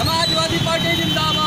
Samajwadi party जिंदाबाद।